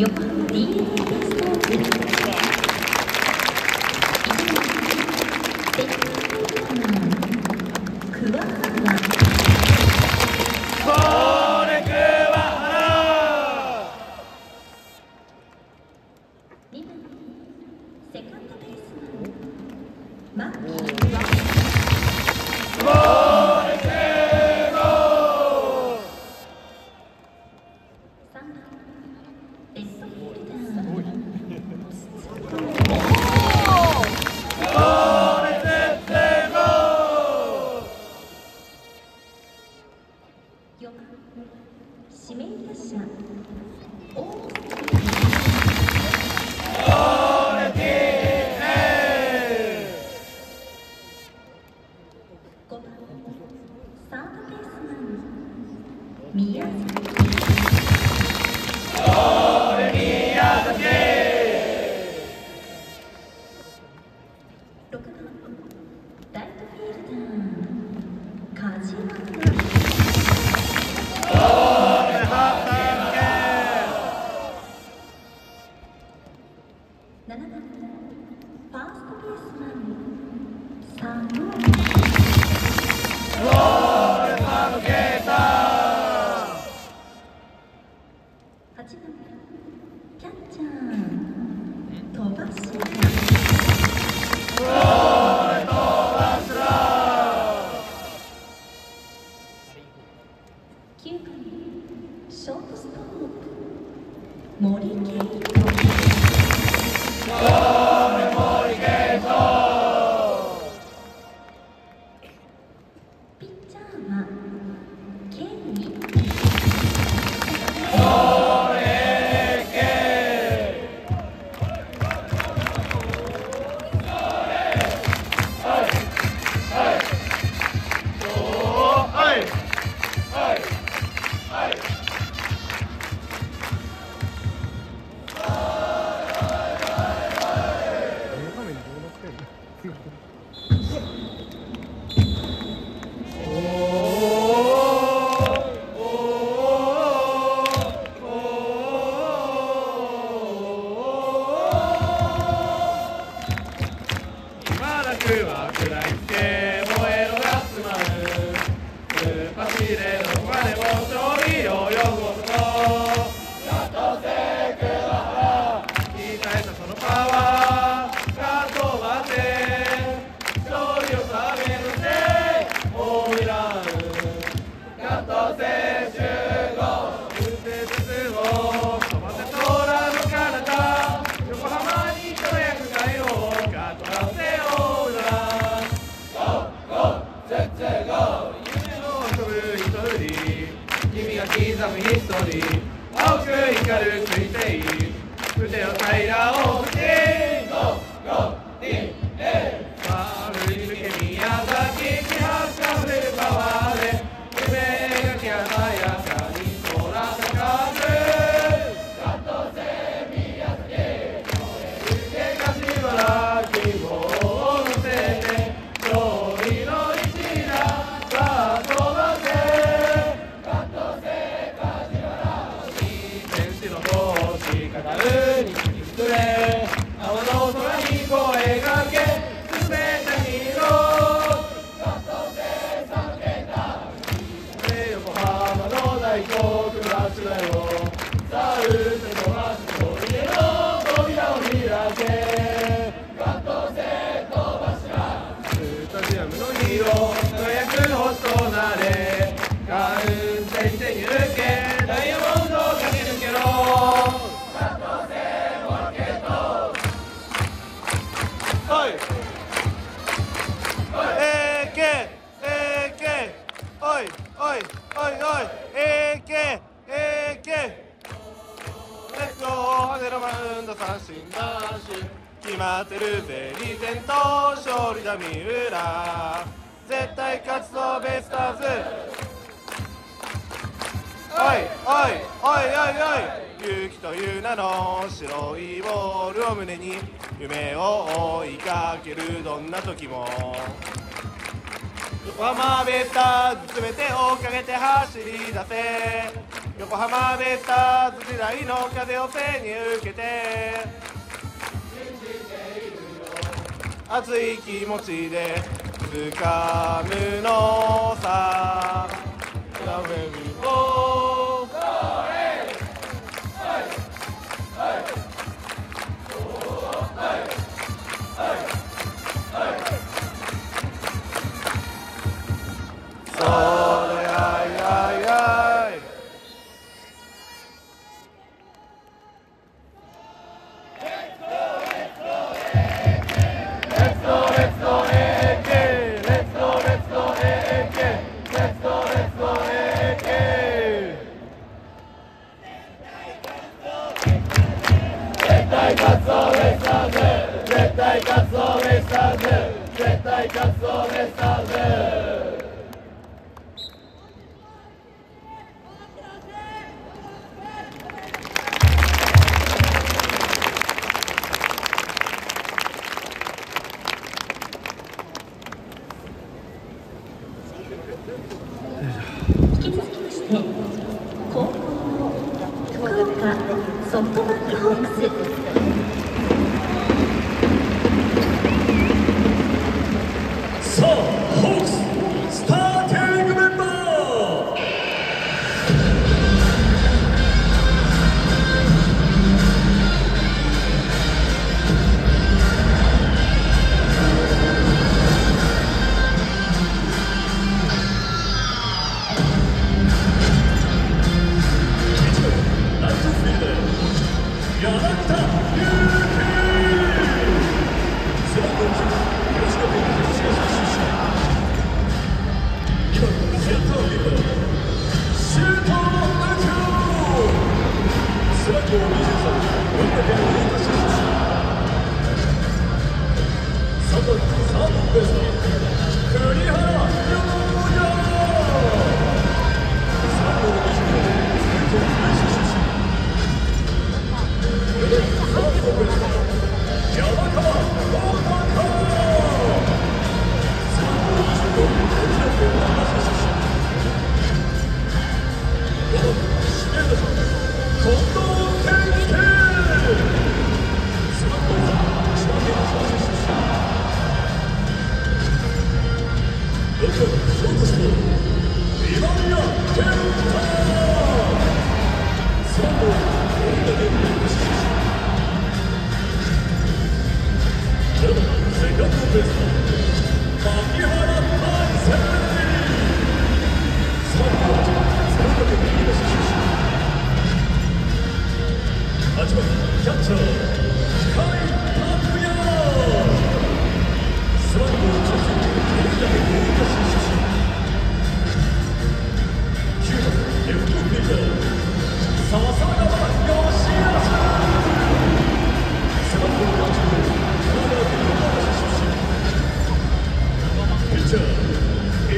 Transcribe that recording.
横浜 DNA です宮崎6番ライトフィールダー梶原7番ファーストベースマン佐野森健一アムのヒーロー輝く星となれ。カウンテしてに抜けダイヤモンドを駆け抜けろ。はい。AK AK おい。おい。おい。おい。AK AK レッツゴー跳ねろマウンド三振ダッシュ決まってるぜ。リゼント勝利だ三浦。絶対勝つぞベイスターズ。おいおいおいおいおい。勇気という名の白いボールを胸に夢を追いかける。どんな時も。横浜ベイスターズ全てをかけて走り出せ。横浜ベイスターズ時代の風を背に受けて。熱い気持ちで浮かぶのさ Yeah. 이렇게 하. サードベース栗原